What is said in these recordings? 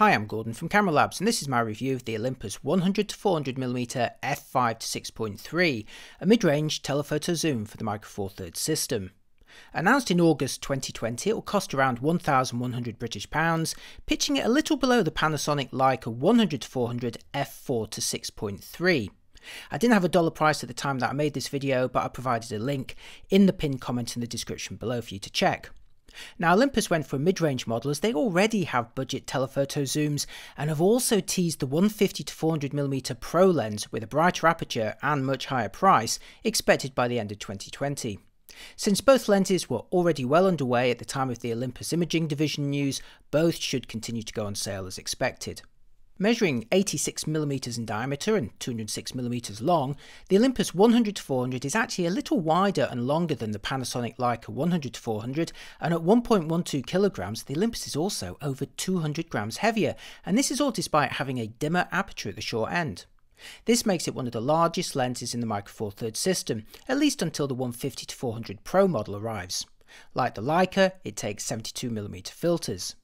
Hi, I'm Gordon from Camera Labs, and this is my review of the Olympus 100-400mm f5 to 6.3, a mid-range telephoto zoom for the Micro Four Thirds system. Announced in August 2020, it will cost around 1,100 British pounds, pitching it a little below the Panasonic Leica 100-400 f4 to 6.3. I didn't have a dollar price at the time that I made this video, but I provided a link in the pinned comment in the description below for you to check. Now Olympus went for a mid-range model as they already have budget telephoto zooms and have also teased the 150 to 400mm Pro lens with a brighter aperture and much higher price expected by the end of 2020. Since both lenses were already well underway at the time of the Olympus Imaging Division news, both should continue to go on sale as expected. Measuring 86mm in diameter and 206mm long, the Olympus 100-400 is actually a little wider and longer than the Panasonic Leica 100-400 and at 1.12 kilograms the Olympus is also over 200 grams heavier and this is all despite having a dimmer aperture at the short end. This makes it one of the largest lenses in the Micro Four Thirds system, at least until the 150-400 Pro model arrives. Like the Leica, it takes 72mm filters.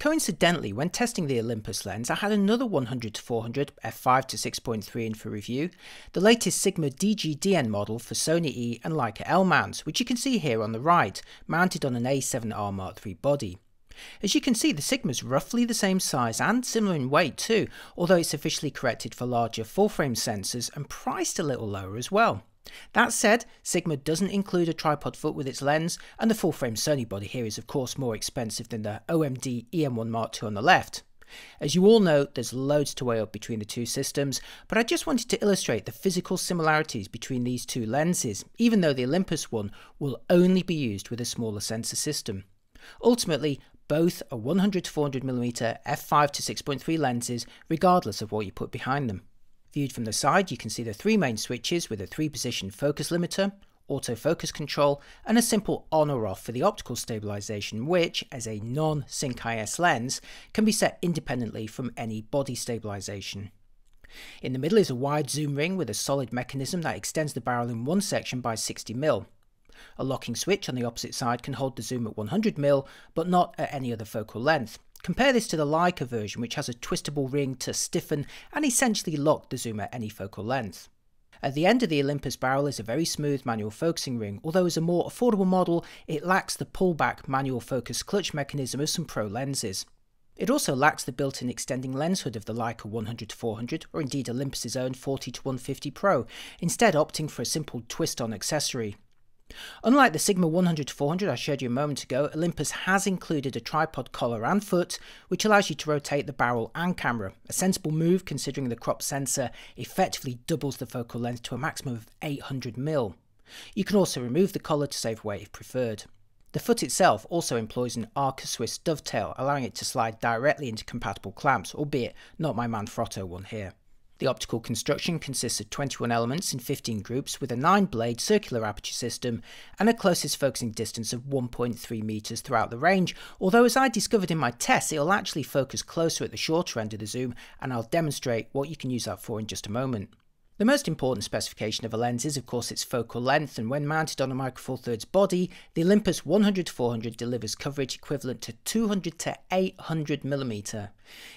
Coincidentally, when testing the Olympus lens, I had another 100 to 400 f5 to 6.3 in for review, the latest Sigma DG-DN model for Sony E and Leica L mounts, which you can see here on the right, mounted on an A7R Mark III body. As you can see, the Sigma is roughly the same size and similar in weight too, although it's officially corrected for larger full-frame sensors and priced a little lower as well. That said, Sigma doesn't include a tripod foot with its lens, and the full frame Sony body here is of course more expensive than the OMD EM1 Mark II on the left. As you all know, there's loads to weigh up between the two systems, but I just wanted to illustrate the physical similarities between these two lenses, even though the Olympus one will only be used with a smaller sensor system. Ultimately, both are 100 to 400mm f5 to 6.3 lenses, regardless of what you put behind them. Viewed from the side, you can see the three main switches with a three position focus limiter, autofocus control, and a simple on or off for the optical stabilization, which, as a non Sync IS lens, can be set independently from any body stabilization. In the middle is a wide zoom ring with a solid mechanism that extends the barrel in one section by 60mm. A locking switch on the opposite side can hold the zoom at 100mm, but not at any other focal length. Compare this to the Leica version which has a twistable ring to stiffen and essentially lock the zoom at any focal length. At the end of the Olympus barrel is a very smooth manual focusing ring, although as a more affordable model it lacks the pullback manual focus clutch mechanism of some Pro lenses. It also lacks the built-in extending lens hood of the Leica 100-400 or indeed Olympus's own 40-150 Pro, instead opting for a simple twist-on accessory. Unlike the Sigma 100-400 I showed you a moment ago, Olympus has included a tripod collar and foot, which allows you to rotate the barrel and camera, a sensible move considering the crop sensor effectively doubles the focal length to a maximum of 800mm. You can also remove the collar to save weight if preferred. The foot itself also employs an Arca Swiss dovetail, allowing it to slide directly into compatible clamps, albeit not my Manfrotto one here. The optical construction consists of 21 elements in 15 groups with a 9 blade circular aperture system and a closest focusing distance of 1.3 meters throughout the range, although as I discovered in my tests it'll actually focus closer at the shorter end of the zoom and I'll demonstrate what you can use that for in just a moment. The most important specification of a lens is of course its focal length and when mounted on a Micro Four Thirds body, the Olympus 100-400 delivers coverage equivalent to 200 to 800 mm.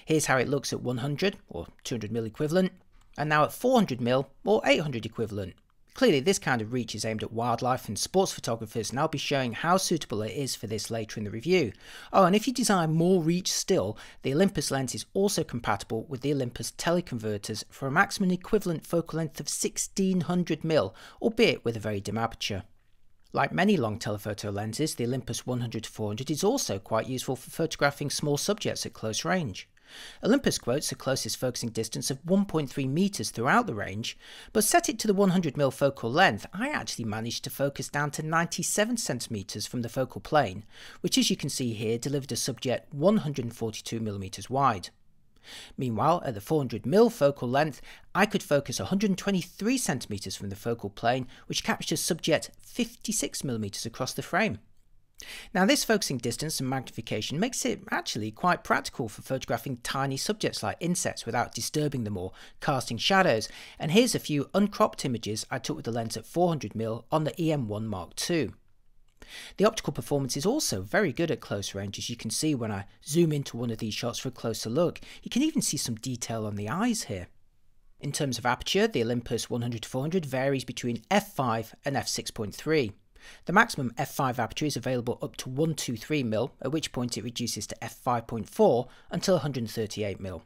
Here's how it looks at 100 or 200 mm equivalent and now at 400 mm or 800 equivalent. Clearly this kind of reach is aimed at wildlife and sports photographers and I'll be showing how suitable it is for this later in the review. Oh and if you desire more reach still, the Olympus lens is also compatible with the Olympus teleconverters for a maximum equivalent focal length of 1600mm, albeit with a very dim aperture. Like many long telephoto lenses, the Olympus 100-400 is also quite useful for photographing small subjects at close range. Olympus quotes a closest focusing distance of 1.3 meters throughout the range, but set it to the 100mm focal length, I actually managed to focus down to 97 centimeters from the focal plane, which as you can see here delivered a subject 142mm wide. Meanwhile, at the 400mm focal length, I could focus 123cm from the focal plane, which captures subject 56mm across the frame. Now this focusing distance and magnification makes it actually quite practical for photographing tiny subjects like insects without disturbing them or casting shadows, and here's a few uncropped images I took with the lens at 400mm on the EM1 Mark II. The optical performance is also very good at close range as you can see when I zoom into one of these shots for a closer look. You can even see some detail on the eyes here. In terms of aperture, the Olympus 100-400 varies between f5 and f6.3. The maximum f5 aperture is available up to 123mm, at which point it reduces to f5.4 until 138mm.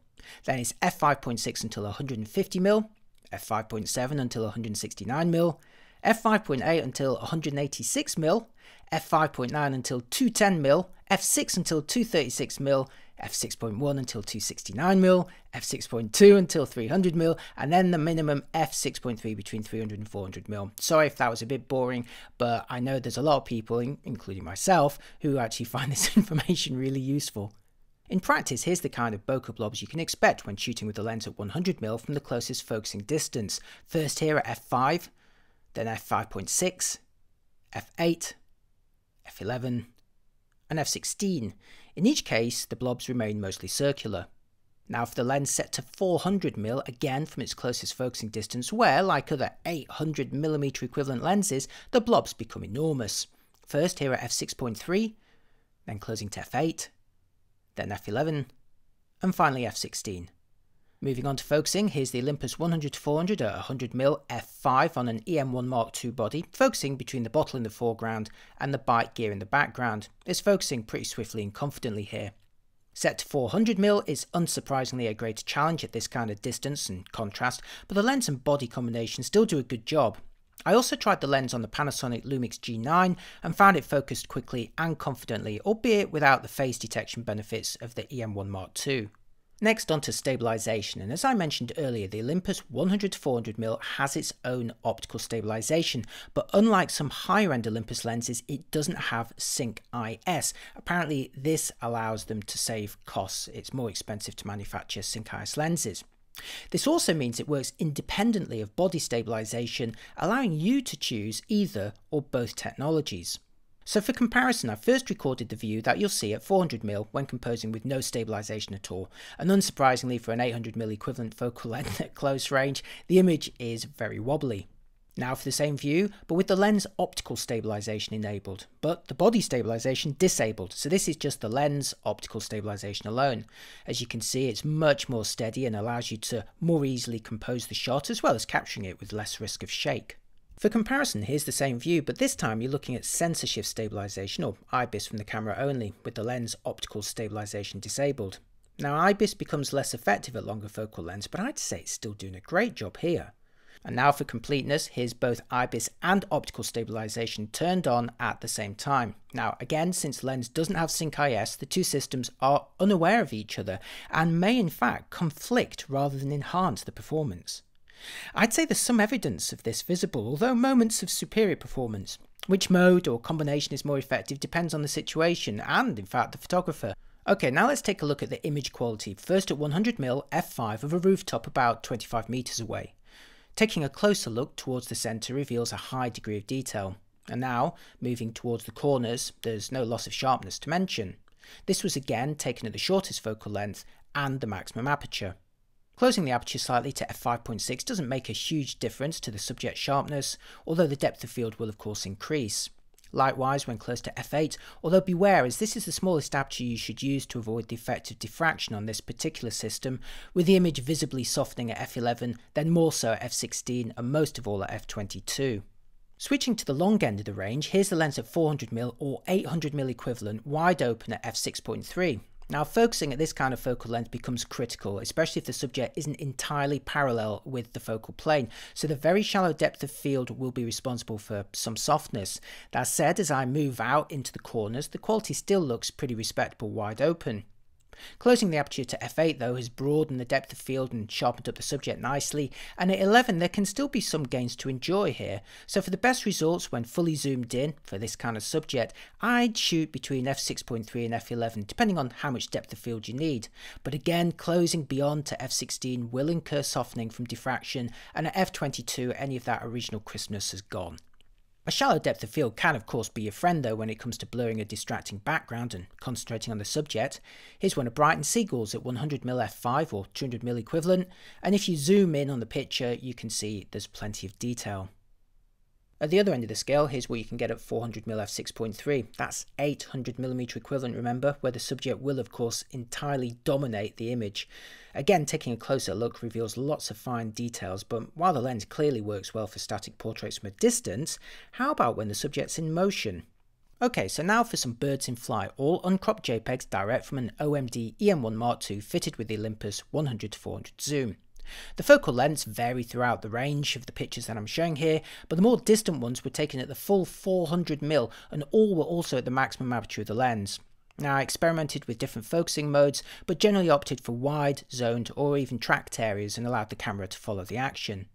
Then it's f5.6 until 150mm, f5.7 until 169mm, f5.8 until 186mm, f5.9 until 210mm, f6 until 236mm, f6.1 until 269mm, f6.2 until 300mm, and then the minimum f6.3 between 300 and 400mm. Sorry if that was a bit boring, but I know there's a lot of people, including myself, who actually find this information really useful. In practice, here's the kind of bokeh blobs you can expect when shooting with a lens at 100mm from the closest focusing distance. First here at f5, then f5.6, f8, f11, and f16. In each case, the blobs remain mostly circular. Now for the lens set to 400mm, again from its closest focusing distance, where, like other 800mm equivalent lenses, the blobs become enormous. First here at f6.3, then closing to f8, then f11, and finally f16. Moving on to focusing, here's the Olympus 100-400 at 100mm f5 on an EM1 Mark II body, focusing between the bottle in the foreground and the bike gear in the background. It's focusing pretty swiftly and confidently here. Set to 400mm is unsurprisingly a greater challenge at this kind of distance and contrast, but the lens and body combination still do a good job. I also tried the lens on the Panasonic Lumix G9 and found it focused quickly and confidently, albeit without the phase detection benefits of the EM1 Mark II. Next on to stabilization, and as I mentioned earlier, the Olympus 100-400mm has its own optical stabilization, but unlike some higher end Olympus lenses, it doesn't have Sync IS. Apparently this allows them to save costs, it's more expensive to manufacture Sync IS lenses. This also means it works independently of body stabilization, allowing you to choose either or both technologies. So for comparison, I first recorded the view that you'll see at 400mm when composing with no stabilisation at all, and unsurprisingly for an 800mm equivalent focal length at close range, the image is very wobbly. Now for the same view, but with the lens optical stabilisation enabled, but the body stabilisation disabled, so this is just the lens optical stabilisation alone. As you can see, it's much more steady and allows you to more easily compose the shot as well as capturing it with less risk of shake. For comparison, here's the same view, but this time you're looking at sensor shift stabilization, or IBIS from the camera only, with the lens optical stabilization disabled. Now IBIS becomes less effective at longer focal lengths, but I'd say it's still doing a great job here. And now for completeness, here's both IBIS and optical stabilization turned on at the same time. Now again, since lens doesn't have Sync IS, the two systems are unaware of each other and may in fact conflict rather than enhance the performance. I'd say there's some evidence of this visible, although moments of superior performance. Which mode or combination is more effective depends on the situation and, in fact, the photographer. Okay, now let's take a look at the image quality, first at 100mm f5 of a rooftop about 25 metres away. Taking a closer look towards the centre reveals a high degree of detail. And now, moving towards the corners, there's no loss of sharpness to mention. This was again taken at the shortest focal length and the maximum aperture. Closing the aperture slightly to f5.6 doesn't make a huge difference to the subject sharpness, although the depth of field will of course increase. Likewise when close to f8, although beware as this is the smallest aperture you should use to avoid the effect of diffraction on this particular system, with the image visibly softening at f11, then more so at f16 and most of all at f22. Switching to the long end of the range, here's the lens at 400mm or 800mm equivalent wide open at f6.3. Now, focusing at this kind of focal length becomes critical, especially if the subject isn't entirely parallel with the focal plane, so the very shallow depth of field will be responsible for some softness. That said, as I move out into the corners, the quality still looks pretty respectable wide open. Closing the aperture to f8 though has broadened the depth of field and sharpened up the subject nicely, and at 11 there can still be some gains to enjoy here. So for the best results when fully zoomed in for this kind of subject, I'd shoot between f6.3 and f11 depending on how much depth of field you need. But again, closing beyond to f16 will incur softening from diffraction, and at f22 any of that original crispness has gone. A shallow depth of field can of course be your friend though when it comes to blurring a distracting background and concentrating on the subject. Here's one of Brighton Seagulls at 100mm f5 or 200mm equivalent, and if you zoom in on the picture you can see there's plenty of detail. At the other end of the scale, here's where you can get at 400mm f6.3. That's 800mm equivalent, remember, where the subject will, of course, entirely dominate the image. Again, taking a closer look reveals lots of fine details, but while the lens clearly works well for static portraits from a distance, how about when the subject's in motion? Okay, so now for some birds in flight, all uncropped JPEGs direct from an OMD EM1 Mark II fitted with the Olympus 100-400 zoom. The focal lengths vary throughout the range of the pictures that I'm showing here, but the more distant ones were taken at the full 400mm and all were also at the maximum aperture of the lens. Now I experimented with different focusing modes, but generally opted for wide, zoned or even tracked areas and allowed the camera to follow the action.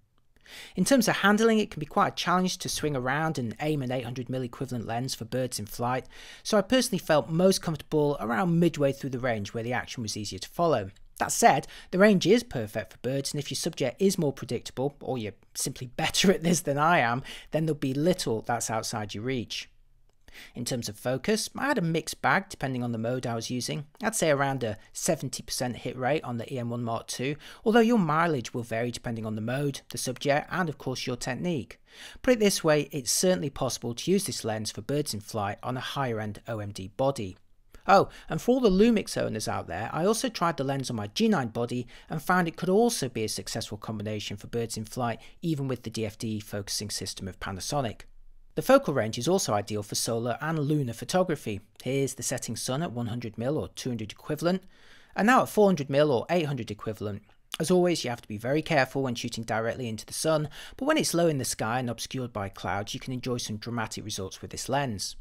In terms of handling, it can be quite a challenge to swing around and aim an 800mm equivalent lens for birds in flight, so I personally felt most comfortable around midway through the range where the action was easier to follow. That said, the range is perfect for birds, and if your subject is more predictable, or you're simply better at this than I am, then there'll be little that's outside your reach. In terms of focus, I had a mixed bag depending on the mode I was using. I'd say around a 70% hit rate on the EM1 Mark II, although your mileage will vary depending on the mode, the subject, and of course your technique. Put it this way, it's certainly possible to use this lens for birds in flight on a higher end OMD body. Oh, and for all the Lumix owners out there, I also tried the lens on my G9 body and found it could also be a successful combination for birds in flight even with the DFD focusing system of Panasonic. The focal range is also ideal for solar and lunar photography. Here's the setting sun at 100mm or 200 equivalent, and now at 400mm or 800 equivalent. As always, you have to be very careful when shooting directly into the sun, but when it's low in the sky and obscured by clouds, you can enjoy some dramatic results with this lens.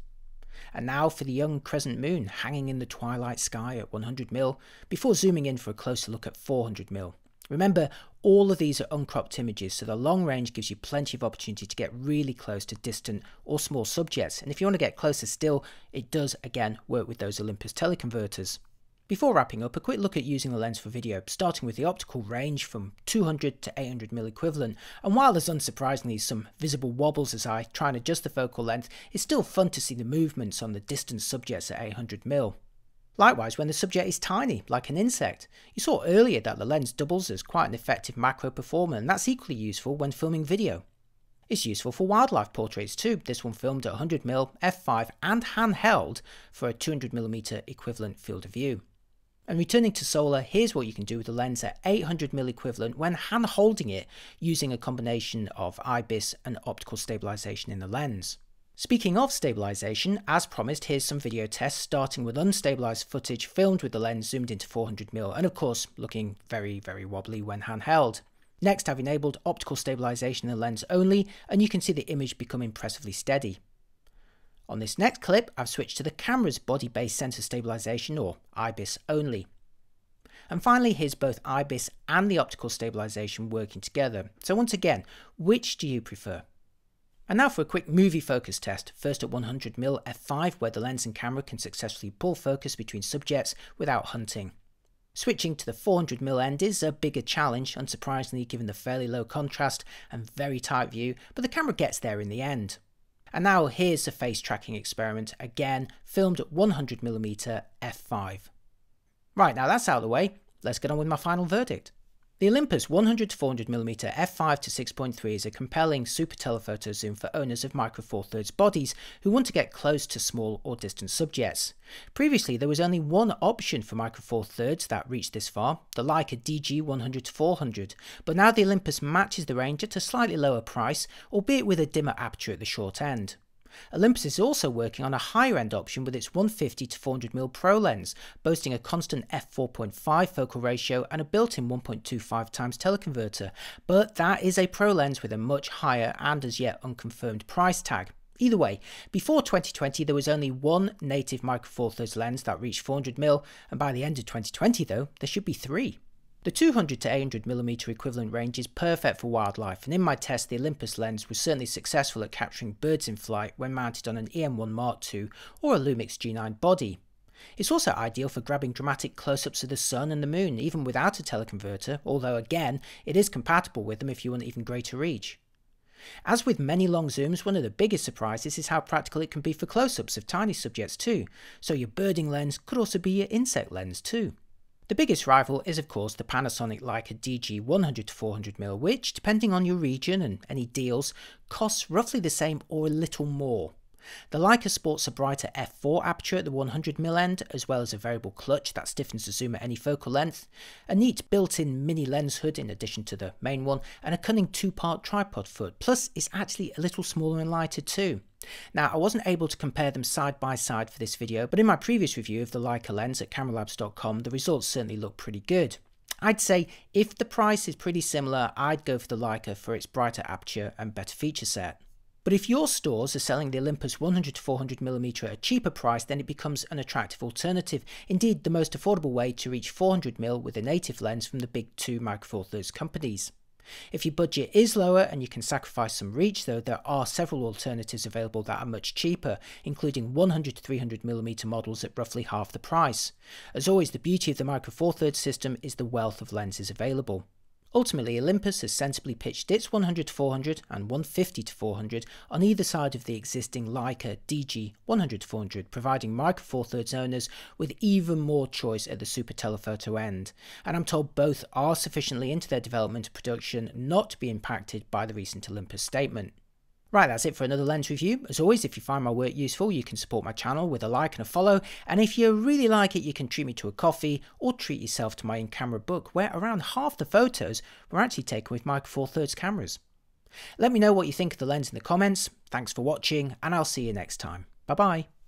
And now for the young crescent moon hanging in the twilight sky at 100mm, before zooming in for a closer look at 400mm. Remember, all of these are uncropped images, so the long range gives you plenty of opportunity to get really close to distant or small subjects. And if you want to get closer still, it does again work with those Olympus teleconverters. Before wrapping up, a quick look at using the lens for video, starting with the optical range from 200 to 800mm equivalent, and while there's unsurprisingly some visible wobbles as I try and adjust the focal length, it's still fun to see the movements on the distant subjects at 800mm. Likewise, when the subject is tiny, like an insect. You saw earlier that the lens doubles as quite an effective macro performer, and that's equally useful when filming video. It's useful for wildlife portraits too, this one filmed at 100mm, f5 and handheld for a 200mm equivalent field of view. And returning to solar, here's what you can do with the lens at 800mm equivalent when hand holding it using a combination of IBIS and optical stabilization in the lens. Speaking of stabilization, as promised, here's some video tests starting with unstabilized footage filmed with the lens zoomed into 400mm and of course looking very very wobbly when handheld. Next I've enabled optical stabilization in the lens only and you can see the image become impressively steady. On this next clip, I've switched to the camera's body-based sensor stabilization or IBIS only. And finally, here's both IBIS and the optical stabilization working together. So once again, which do you prefer? And now for a quick movie focus test, first at 100mm f5 where the lens and camera can successfully pull focus between subjects without hunting. Switching to the 400mm end is a bigger challenge, unsurprisingly given the fairly low contrast and very tight view, but the camera gets there in the end. And now here's the face tracking experiment, again filmed at 100mm f5. Right, now that's out of the way, let's get on with my final verdict. The Olympus 100-400mm f5 to 6.3 is a compelling super telephoto zoom for owners of micro four thirds bodies who want to get close to small or distant subjects. Previously there was only one option for micro four thirds that reached this far, the Leica DG 100-400, but now the Olympus matches the range at a slightly lower price, albeit with a dimmer aperture at the short end. Olympus is also working on a higher end option with its 150 to 400mm Pro lens, boasting a constant f4.5 focal ratio and a built-in 1.25x teleconverter, but that is a Pro lens with a much higher and as yet unconfirmed price tag. Either way, before 2020 there was only one native Micro Four Thirds lens that reached 400mm, and by the end of 2020 though, there should be three. The 200 to 800mm equivalent range is perfect for wildlife and in my test the Olympus lens was certainly successful at capturing birds in flight when mounted on an EM1 Mark II or a Lumix G9 body. It's also ideal for grabbing dramatic close-ups of the sun and the moon even without a teleconverter, although again it is compatible with them if you want even greater reach. As with many long zooms, one of the biggest surprises is how practical it can be for close-ups of tiny subjects too, so your birding lens could also be your insect lens too. The biggest rival is of course the Panasonic Leica DG 100-400mm which, depending on your region and any deals, costs roughly the same or a little more. The Leica sports a brighter f4 aperture at the 100mm end, as well as a variable clutch that stiffens the zoom at any focal length, a neat built-in mini lens hood in addition to the main one, and a cunning two-part tripod foot, plus it's actually a little smaller and lighter too. Now, I wasn't able to compare them side by side for this video, but in my previous review of the Leica lens at cameralabs.com, the results certainly look pretty good. I'd say if the price is pretty similar, I'd go for the Leica for its brighter aperture and better feature set. But if your stores are selling the Olympus 100 to 400mm at a cheaper price, then it becomes an attractive alternative. Indeed, the most affordable way to reach 400mm with a native lens from the big two Micro Four Thirds companies. If your budget is lower and you can sacrifice some reach, though, there are several alternatives available that are much cheaper, including 100 to 300mm models at roughly half the price. As always, the beauty of the Micro Four Thirds system is the wealth of lenses available. Ultimately, Olympus has sensibly pitched its 100 to 400 and 150 to 400 on either side of the existing Leica DG 100 to 400, providing Micro Four Thirds owners with even more choice at the super telephoto end. And I'm told both are sufficiently into their development and production not to be impacted by the recent Olympus statement. Right, that's it for another lens review. As always, if you find my work useful, you can support my channel with a like and a follow. And if you really like it, you can treat me to a coffee or treat yourself to my in-camera book, where around half the photos were actually taken with Micro Four Thirds cameras. Let me know what you think of the lens in the comments. Thanks for watching, and I'll see you next time. Bye bye.